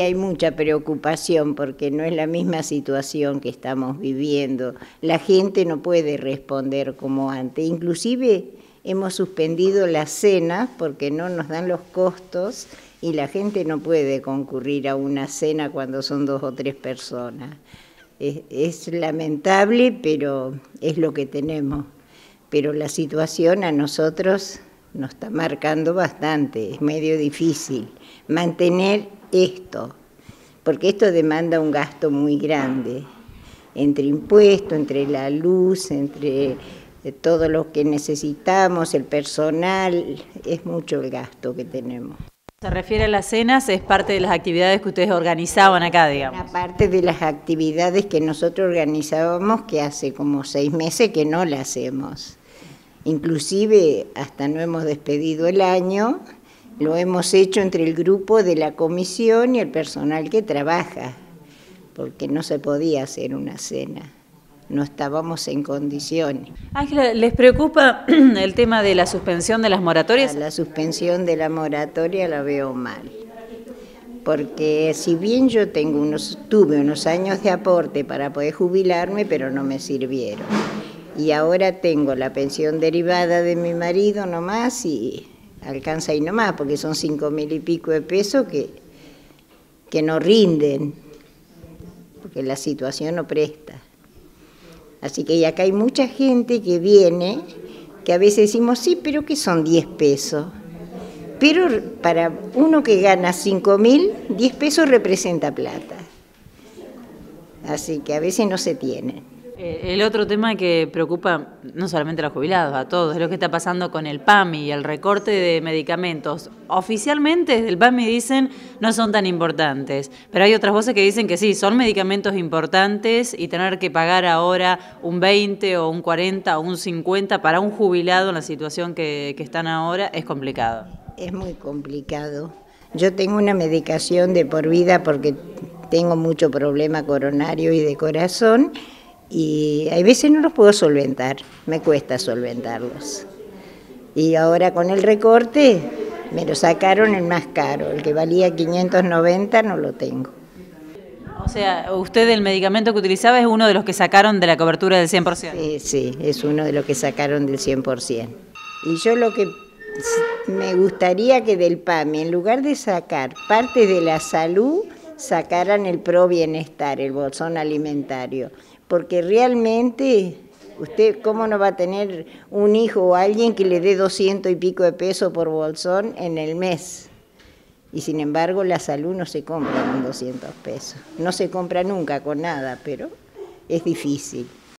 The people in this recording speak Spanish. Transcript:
Hay mucha preocupación porque no es la misma situación que estamos viviendo. La gente no puede responder como antes. Inclusive hemos suspendido las cenas porque no nos dan los costos y la gente no puede concurrir a una cena cuando son dos o tres personas. Es, lamentable, pero es lo que tenemos. Pero la situación a nosotros nos está marcando bastante, es medio difícil mantener esto, porque esto demanda un gasto muy grande, entre impuestos, entre la luz, entre eh, todo lo que necesitamos, el personal, es mucho el gasto que tenemos. Se refiere a las cenas, es parte de las actividades que ustedes organizaban acá, digamos. Aparte de las actividades que nosotros organizábamos, que hace como seis meses que no las hacemos. Inclusive hasta no hemos despedido el año, lo hemos hecho entre el grupo de la comisión y el personal que trabaja, porque no se podía hacer una cena, no estábamos en condiciones. Ángela, ¿les preocupa el tema de la suspensión de las moratorias? La suspensión de la moratoria la veo mal, porque si bien yo tengo unos, tuve unos años de aporte para poder jubilarme, pero no me sirvieron. Y ahora tengo la pensión derivada de mi marido nomás y alcanza ahí nomás, porque son cinco mil y pico de pesos que, que no rinden, porque la situación no presta. Así que acá hay mucha gente que viene, que a veces decimos, sí, pero que son 10 pesos. Pero para uno que gana cinco mil, 10 pesos representa plata. Así que a veces no se tienen. Eh, el otro tema que preocupa no solamente a los jubilados, a todos, es lo que está pasando con el PAMI y el recorte de medicamentos. Oficialmente desde el PAMI dicen no son tan importantes, pero hay otras voces que dicen que sí, son medicamentos importantes y tener que pagar ahora un 20 o un 40 o un 50 para un jubilado en la situación que, que están ahora es complicado. Es muy complicado. Yo tengo una medicación de por vida porque tengo mucho problema coronario y de corazón y hay veces no los puedo solventar, me cuesta solventarlos. Y ahora con el recorte me lo sacaron el más caro, el que valía 590 no lo tengo. O sea, usted el medicamento que utilizaba es uno de los que sacaron de la cobertura del 100%. Sí, sí, es uno de los que sacaron del 100%. Y yo lo que me gustaría que del PAMI, en lugar de sacar parte de la salud, sacaran el pro bienestar, el bolsón alimentario porque realmente usted cómo no va a tener un hijo o alguien que le dé doscientos y pico de pesos por bolsón en el mes. Y sin embargo la salud no se compra con 200 pesos. No se compra nunca con nada, pero es difícil.